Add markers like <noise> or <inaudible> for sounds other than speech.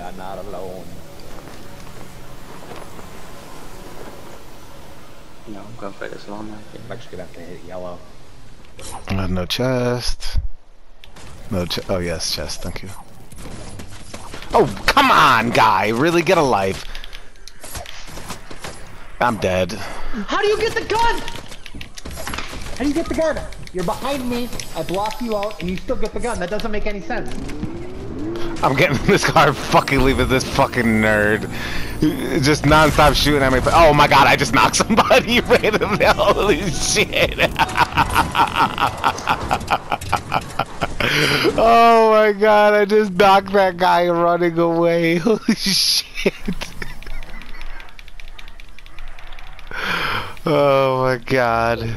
are not alone. No, go for this one. I'm actually gonna have to hit yellow. Uh, no chest. No ch Oh, yes, chest. Thank you. Oh, come on, guy. Really get a life. I'm dead. How do you get the gun? How do you get the gun? You're behind me, I block you out, and you still get the gun. That doesn't make any sense. I'm getting in <laughs> this car fucking leaving this fucking nerd. Just non-stop shooting at me. Oh my god, I just knocked <laughs> somebody <laughs> randomly. Holy shit. oh my god, I just knocked that guy running away. Holy shit. Oh my god.